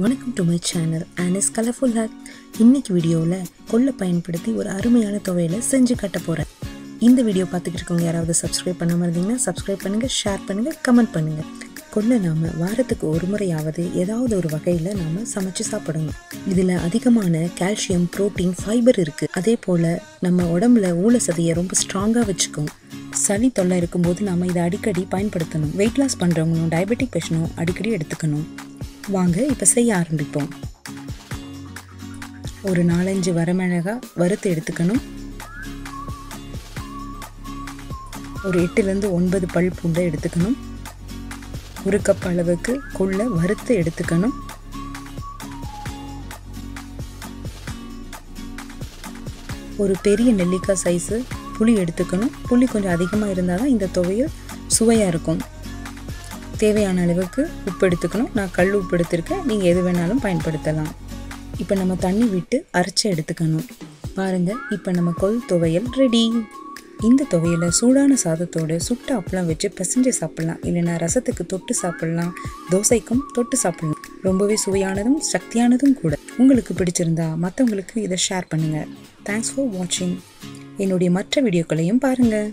வணக்கம் to my channel ஆனிஸ் colourful hack இன்னைக்கு வீடியோவில் கொள்ளை பயன்படுத்தி ஒரு அருமையான தொகையில் செஞ்சு காட்ட போகிறேன் இந்த வீடியோ பார்த்துக்கிட்டு இருக்கவங்க யாராவது சப்ஸ்கிரைப் பண்ணாமல் இருந்தீங்கன்னா சப்ஸ்கிரைப் பண்ணுங்கள் ஷேர் பண்ணுங்கள் கமெண்ட் பண்ணுங்கள் கொள்ளை நாம் வாரத்துக்கு ஒரு முறையாவது ஏதாவது ஒரு வகையில் நாம் சமைச்சு சாப்பிடணும். இதில் அதிகமான கால்சியம் புரோட்டீன் ஃபைபர் இருக்குது அதே போல் நம்ம உடம்புல ஊழ சதையை ரொம்ப ஸ்ட்ராங்காக வச்சுக்கும். சளி தொல்லை இருக்கும்போது நாம் இதை அடிக்கடி பயன்படுத்தணும். வெயிட் லாஸ் பண்ணுறவங்களும் டயபெட்டிக் பேஷனும் அடிக்கடி எடுத்துக்கணும். வாங்க இப்போ செய்ய ஆரம்பிப்போம். ஒரு நாலஞ்சு வரமிளகா வறுத்து எடுத்துக்கணும். ஒரு எட்டுலேருந்து ஒன்பது பல் பூண்டை எடுத்துக்கணும். ஒரு கப் அளவுக்கு கொள்ளை வறுத்து எடுத்துக்கணும். ஒரு பெரிய நெல்லிக்காய் சைஸு புளி எடுத்துக்கணும். புளி கொஞ்சம் அதிகமாக இருந்தால் தான் இந்த துவையல் சுவையாக இருக்கும். தேவையான அளவுக்கு உப்பு எடுத்துக்கணும். நான் கல் உப்பு எடுத்திருக்கேன். நீங்கள் எது வேணாலும் பயன்படுத்தலாம். இப்போ நம்ம தண்ணி விட்டு அரைச்சி எடுத்துக்கணும். பாருங்கள் இப்போ நம்ம கொல் துவையல் ரெடி இந்த துவையலை சூடான சாதத்தோடு சுட்ட அப்பளம் வச்சு பிசைஞ்சு சாப்பிட்லாம். இல்லைன்னா ரசத்துக்கு தொட்டு சாப்பிட்லாம். தோசைக்கும் தொட்டு சாப்பிட்லாம். ரொம்பவே சுவையானதும் சக்தியானதும் கூட. உங்களுக்கு பிடிச்சிருந்தா மற்றவங்களுக்கு இதை ஷேர் பண்ணுங்கள் தேங்க்ஸ் ஃபார் வாட்சிங் என்னுடைய மற்ற வீடியோக்களையும் பாருங்கள்